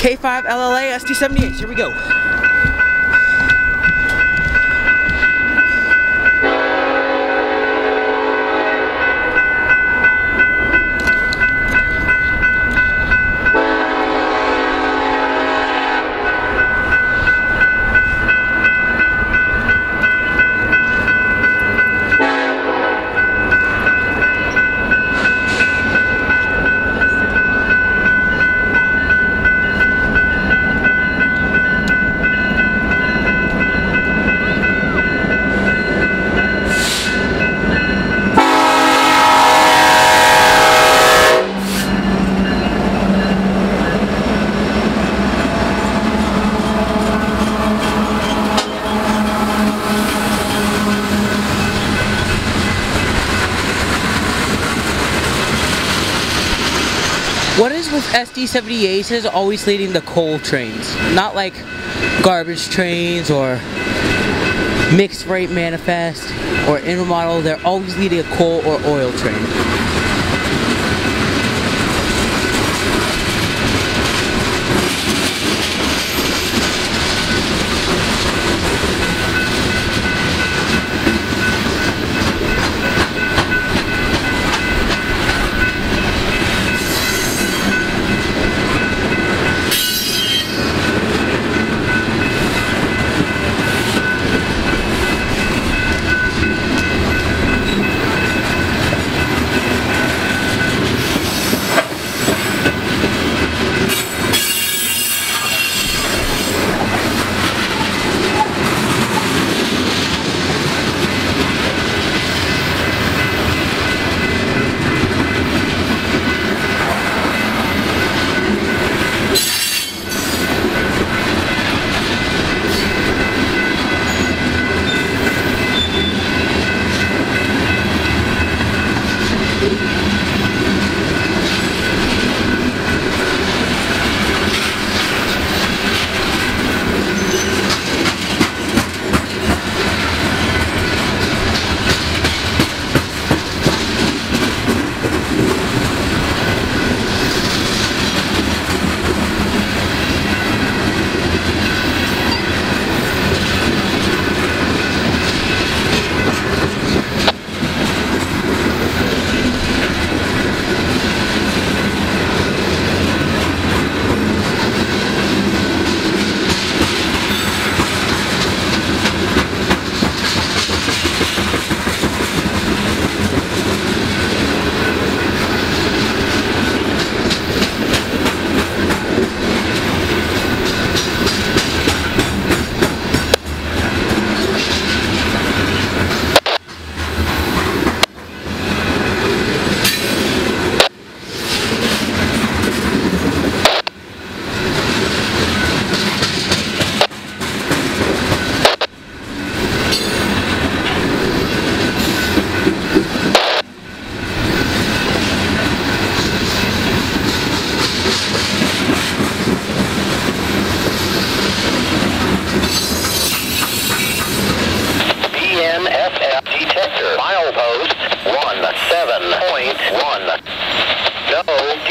K5 LLA SD70ACE. Here we go. What is with SD70ACEs is always leading the coal trains, not like garbage trains or mixed rate manifest or intermodal. They're always leading a coal or oil train.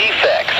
defects.